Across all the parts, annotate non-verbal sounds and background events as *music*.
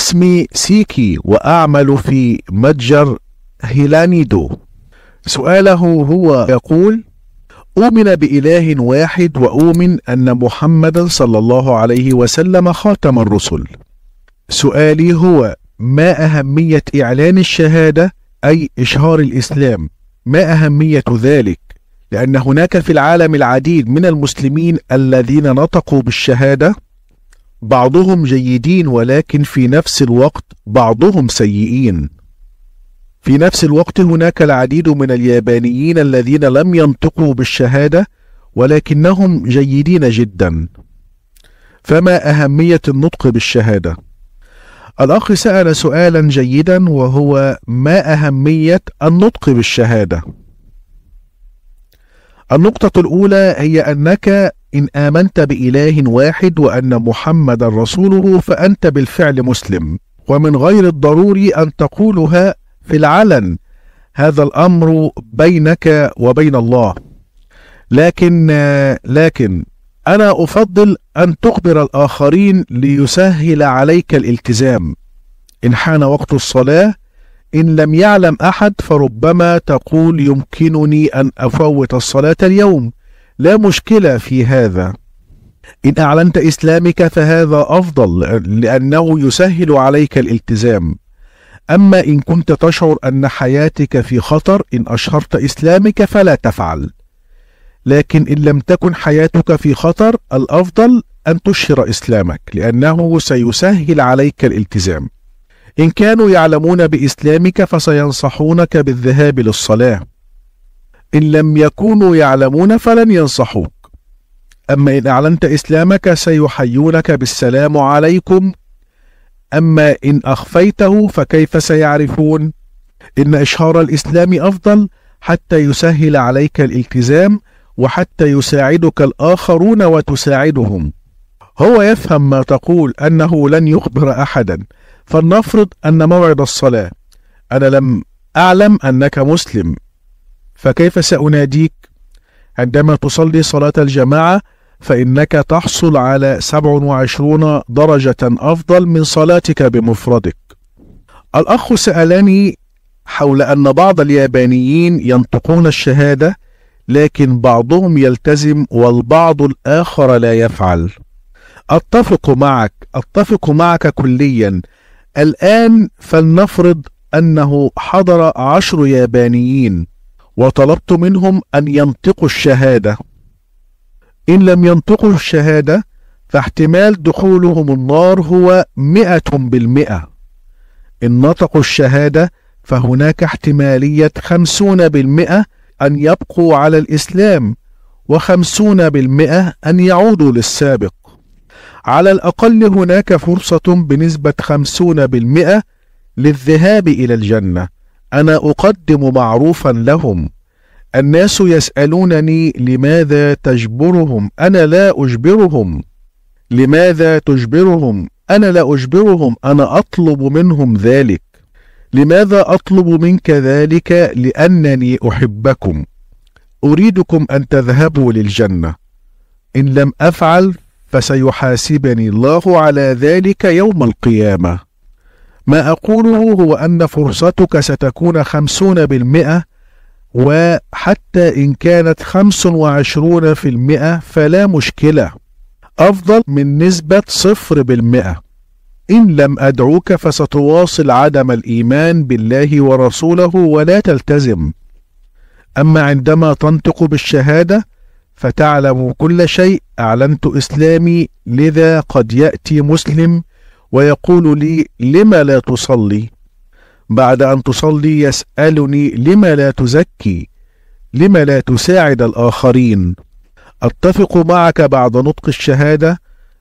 اسمي سيكي وأعمل في متجر هيلانيدو. سؤاله هو يقول أؤمن بإله واحد وأؤمن أن محمدا صلى الله عليه وسلم خاتم الرسل. سؤالي هو ما أهمية إعلان الشهادة أي إشهار الإسلام؟ ما أهمية ذلك؟ لأن هناك في العالم العديد من المسلمين الذين نطقوا بالشهادة. بعضهم جيدين ولكن في نفس الوقت بعضهم سيئين في نفس الوقت هناك العديد من اليابانيين الذين لم ينطقوا بالشهادة ولكنهم جيدين جدا فما أهمية النطق بالشهادة؟ الأخ سأل سؤالا جيدا وهو ما أهمية النطق بالشهادة؟ النقطة الأولى هي أنك إن آمنت بإله واحد وأن محمد رسوله فأنت بالفعل مسلم. ومن غير الضروري أن تقولها في العلن هذا الأمر بينك وبين الله. لكن لكن أنا أفضل أن تخبر الآخرين ليسهل عليك الالتزام. إن حان وقت الصلاة إن لم يعلم أحد فربما تقول يمكنني أن أفوت الصلاة اليوم. لا مشكلة في هذا. إن أعلنت إسلامك فهذا أفضل لأنه يسهل عليك الالتزام. أما إن كنت تشعر أن حياتك في خطر إن أشهرت إسلامك فلا تفعل. لكن إن لم تكن حياتك في خطر الأفضل أن تشهر إسلامك لأنه سيسهل عليك الالتزام. إن كانوا يعلمون بإسلامك فسينصحونك بالذهاب للصلاة. إن لم يكونوا يعلمون فلن ينصحوك. أما إن أعلنت إسلامك سيحيونك بالسلام عليكم. أما إن أخفيته فكيف سيعرفون؟ إن إشهار الإسلام أفضل حتى يسهل عليك الالتزام وحتى يساعدك الآخرون وتساعدهم. هو يفهم ما تقول أنه لن يخبر أحدا. فلنفرض أن موعد الصلاة. أنا لم أعلم أنك مسلم. فكيف سأناديك؟ عندما تصلي صلاة الجماعة فإنك تحصل على 27 درجة أفضل من صلاتك بمفردك. الأخ سألني حول أن بعض اليابانيين ينطقون الشهادة لكن بعضهم يلتزم والبعض الآخر لا يفعل. أتفق معك أتفق معك كليا. الآن فلنفرض أنه حضر عشر يابانيين. وطلبت منهم أن ينطقوا الشهادة. إن لم ينطقوا الشهادة فاحتمال دخولهم النار هو مئة بالمئة. إن نطقوا الشهادة فهناك احتمالية خمسون بالمئة أن يبقوا على الإسلام وخمسون بالمئة أن يعودوا للسابق. على الأقل هناك فرصة بنسبة خمسون بالمئة للذهاب إلى الجنة. أنا أقدم معروفا لهم. الناس يسألونني لماذا تجبرهم؟ أنا لا أجبرهم. لماذا تجبرهم؟ أنا لا أجبرهم. أنا أطلب منهم ذلك. لماذا أطلب منك ذلك؟ لأنني أحبكم. أريدكم أن تذهبوا للجنة. إن لم أفعل فسيحاسبني الله على ذلك يوم القيامة. ما أقوله هو أن فرصتك ستكون خمسون بالمئة وحتى إن كانت خمس وعشرون في المئة فلا مشكلة. أفضل من نسبة صفر بالمئة. إن لم أدعوك فستواصل عدم الإيمان بالله ورسوله ولا تلتزم. أما عندما تنطق بالشهادة فتعلم كل شيء أعلنت إسلامي لذا قد يأتي مسلم ويقول لي لم لا تصلي? بعد أن تصلي يسألني لم لا تزكي؟ لم لا تساعد الآخرين? أتفق معك بعد نطق الشهادة؟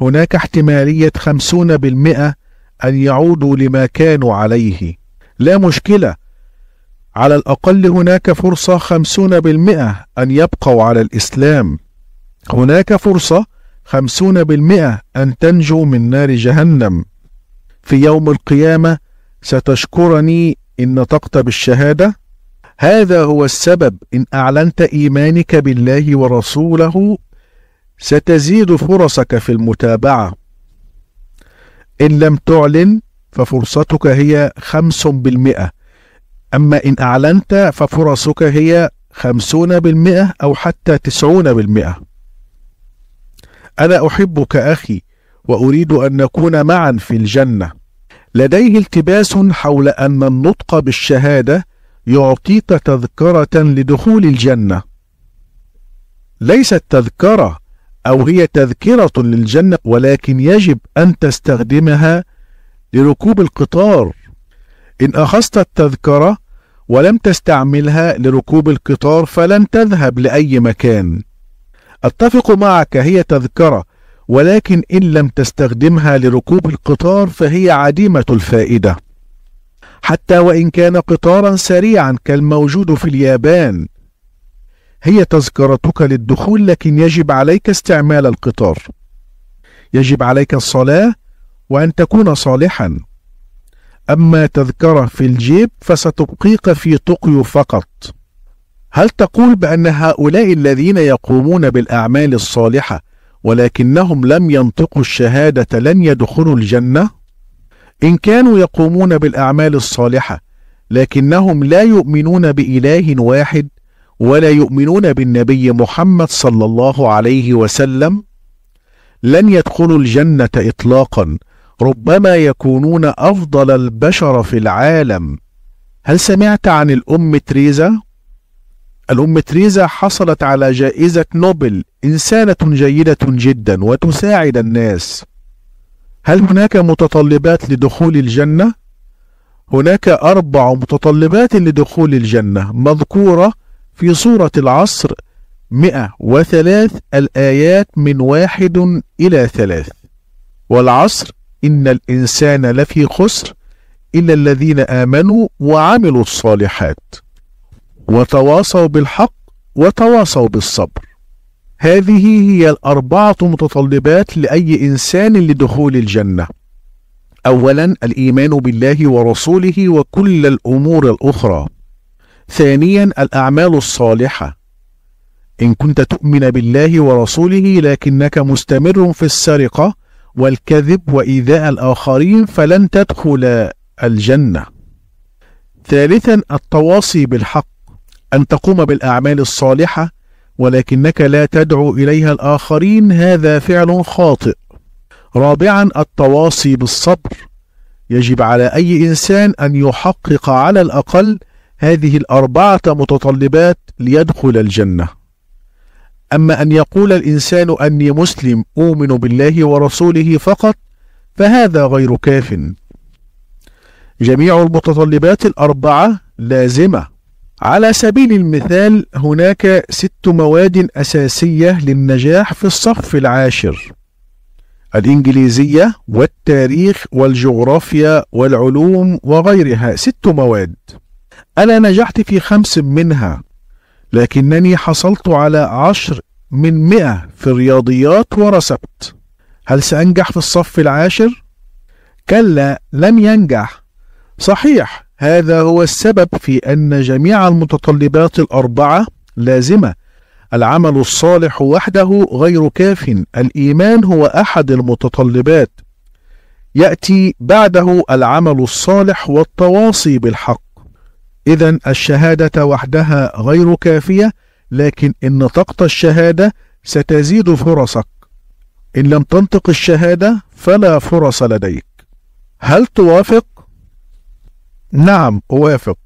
هناك احتمالية خمسون بالمئة أن يعودوا لما كانوا عليه. لا مشكلة. على الأقل هناك فرصة خمسون بالمئة أن يبقوا على الإسلام. هناك فرصة خمسون بالمئة أن تنجو من نار جهنم. في يوم القيامة ستشكرني إن نطقت بالشهادة؟ هذا هو السبب. إن أعلنت إيمانك بالله ورسوله ستزيد فرصك في المتابعة. إن لم تعلن ففرصتك هي خمس بالمئة. أما إن أعلنت ففرصك هي خمسون بالمئة أو حتى تسعون بالمئة. أنا أحبك أخي. وأريد أن نكون معا في الجنة. لديه التباس حول أن النطق بالشهادة يعطيك تذكرة لدخول الجنة. ليست تذكرة أو هي تذكرة للجنة ولكن يجب أن تستخدمها لركوب القطار. إن أخذت التذكرة ولم تستعملها لركوب القطار فلن تذهب لأي مكان. أتفق معك هي تذكرة. ولكن إن لم تستخدمها لركوب القطار فهي عديمة الفائدة. حتى وإن كان قطارا سريعا كالموجود في اليابان. هي تذكرتك للدخول لكن يجب عليك استعمال القطار. يجب عليك الصلاة وأن تكون صالحا. أما تذكرة في الجيب فستبقيك في طقيو فقط. هل تقول بأن هؤلاء الذين يقومون بالأعمال الصالحة ولكنهم لم ينطقوا الشهادة لن يدخلوا الجنة؟ إن كانوا يقومون بالأعمال الصالحة لكنهم لا يؤمنون بإله واحد ولا يؤمنون بالنبي محمد صلى الله عليه وسلم لن يدخلوا الجنة إطلاقا ربما يكونون أفضل البشر في العالم هل سمعت عن الأم تريزا؟ الأم تريزا حصلت على جائزة نوبل إنسانة جيدة جدا وتساعد الناس. هل هناك متطلبات لدخول الجنة؟ هناك أربع متطلبات لدخول الجنة مذكورة في سورة العصر 103 الآيات من واحد إلى ثلاث. والعصر إن الإنسان لفي خسر إلا الذين آمنوا وعملوا الصالحات. وتواصوا بالحق وتواصوا بالصبر. هذه هي الأربعة متطلبات لأي إنسان لدخول الجنة. أولا الإيمان بالله ورسوله وكل الأمور الأخرى. ثانيا الأعمال الصالحة. إن كنت تؤمن بالله ورسوله لكنك مستمر في السرقة والكذب وإيذاء الآخرين فلن تدخل الجنة. ثالثا التواصي بالحق. أن تقوم بالأعمال الصالحة ولكنك لا تدعو إليها الآخرين هذا فعل خاطئ. رابعا التواصي بالصبر. يجب على أي إنسان أن يحقق على الأقل هذه الأربعة متطلبات ليدخل الجنة. أما أن يقول الإنسان أني مسلم أؤمن بالله ورسوله فقط فهذا غير كاف. جميع المتطلبات الأربعة لازمة. على سبيل المثال هناك ست مواد أساسية للنجاح في الصف العاشر. الإنجليزية والتاريخ والجغرافيا والعلوم وغيرها ست مواد. أنا نجحت في خمس منها لكنني حصلت على عشر من مئة في الرياضيات ورسبت. هل سأنجح في الصف العاشر؟ كلا لن ينجح. صحيح هذا هو السبب في أن جميع المتطلبات الأربعة لازمة. العمل الصالح وحده غير كاف الإيمان هو أحد المتطلبات. يأتي بعده العمل الصالح والتواصي بالحق. إذا الشهادة وحدها غير كافية لكن إن نطقت الشهادة ستزيد فرصك. إن لم تنطق الشهادة فلا فرص لديك. هل توافق؟ نعم أوافق.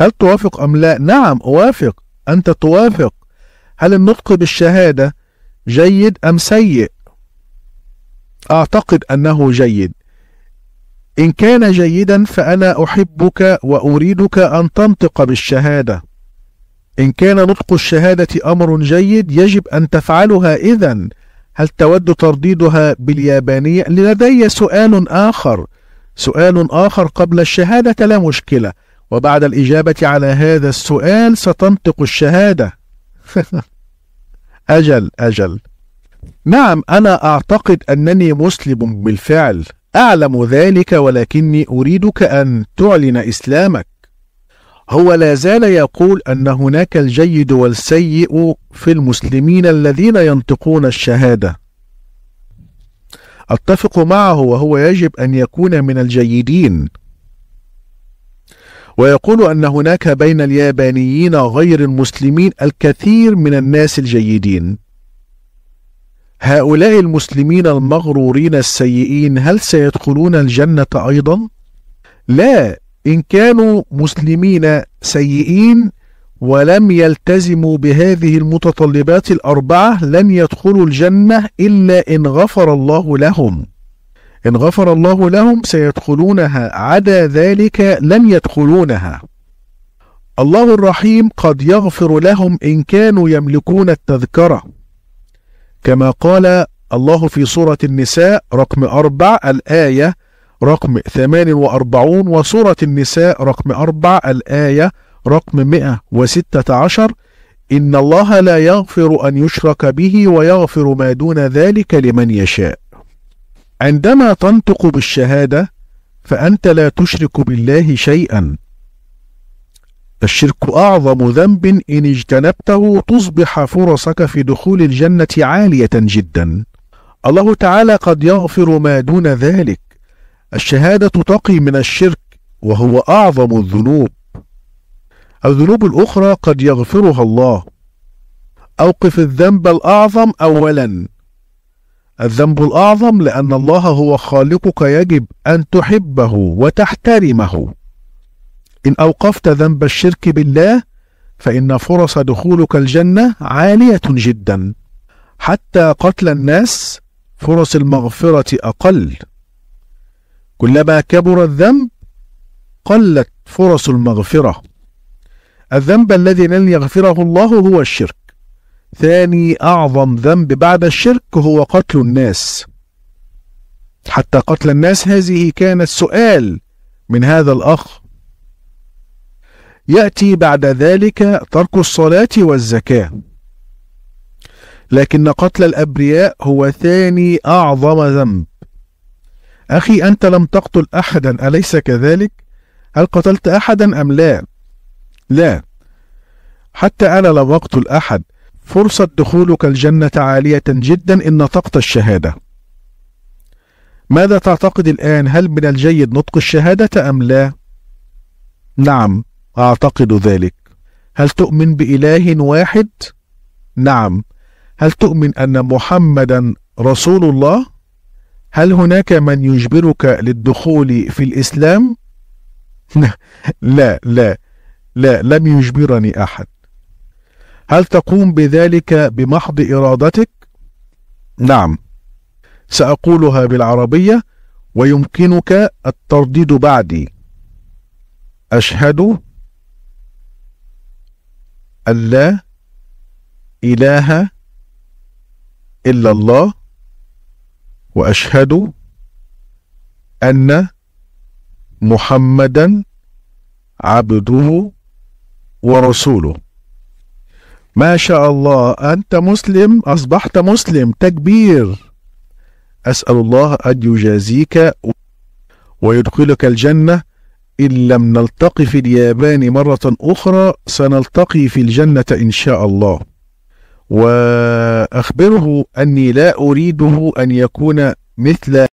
هل توافق أم لا؟ نعم أوافق. أنت توافق. هل النطق بالشهادة جيد أم سيء؟ أعتقد أنه جيد. إن كان جيدا فأنا أحبك وأريدك أن تنطق بالشهادة. إن كان نطق الشهادة أمر جيد يجب أن تفعلها إذا هل تود ترديدها باليابانية؟ لدي سؤال آخر. سؤال آخر قبل الشهادة لا مشكلة وبعد الإجابة على هذا السؤال ستنطق الشهادة. *laughs* أجل أجل. نعم أنا أعتقد أنني مسلم بالفعل. أعلم ذلك ولكني أريدك أن تعلن إسلامك. هو لا زال يقول أن هناك الجيد والسيء في المسلمين الذين ينطقون الشهادة. أتفق معه وهو يجب أن يكون من الجيدين ويقول أن هناك بين اليابانيين غير المسلمين الكثير من الناس الجيدين هؤلاء المسلمين المغرورين السيئين هل سيدخلون الجنة أيضا؟ لا إن كانوا مسلمين سيئين ولم يلتزموا بهذه المتطلبات الأربعة لن يدخلوا الجنة إلا إن غفر الله لهم. إن غفر الله لهم سيدخلونها عدا ذلك لن يدخلونها. الله الرحيم قد يغفر لهم إن كانوا يملكون التذكرة. كما قال الله في سورة النساء رقم أربع الآية رقم 48 وسورة النساء رقم 4 الآية رقم 116 إن الله لا يغفر أن يشرك به ويغفر ما دون ذلك لمن يشاء. عندما تنطق بالشهادة فأنت لا تشرك بالله شيئا. الشرك أعظم ذنب إن اجتنبته تصبح فرصك في دخول الجنة عالية جدا. الله تعالى قد يغفر ما دون ذلك. الشهادة تقي من الشرك وهو أعظم الذنوب. الذنوب الأخرى قد يغفرها الله. أوقف الذنب الأعظم أولا. الذنب الأعظم لأن الله هو خالقك يجب أن تحبه وتحترمه. إن أوقفت ذنب الشرك بالله فإن فرص دخولك الجنة عالية جدا. حتى قتل الناس فرص المغفرة أقل. كلما كبر الذنب قلت فرص المغفرة. الذنب الذي لن يغفره الله هو الشرك. ثاني أعظم ذنب بعد الشرك هو قتل الناس. حتى قتل الناس هذه كانت سؤال من هذا الأخ. يأتي بعد ذلك ترك الصلاة والزكاة. لكن قتل الأبرياء هو ثاني أعظم ذنب. أخي أنت لم تقتل أحدا أليس كذلك؟ هل قتلت أحدا أم لا؟ لا حتى أنا لم أقتل أحد فرصة دخولك الجنة عالية جدا إن نطقت الشهادة ماذا تعتقد الآن هل من الجيد نطق الشهادة أم لا؟ نعم أعتقد ذلك هل تؤمن بإله واحد؟ نعم هل تؤمن أن محمدا رسول الله؟ هل هناك من يجبرك للدخول في الإسلام؟ *laughs* لا لا لا لم يجبرني أحد. هل تقوم بذلك بمحض إرادتك؟ نعم. سأقولها بالعربية ويمكنك الترديد بعدي. أشهد أن لا إله إلا الله وأشهد أن محمدا عبده ورسوله. ما شاء الله أنت مسلم أصبحت مسلم تكبير. أسأل الله أن يجازيك ويدخلك الجنة. إن لم نلتقي في اليابان مرة أخرى سنلتقي في الجنة إن شاء الله. وأخبره أني لا أريده أن يكون مثل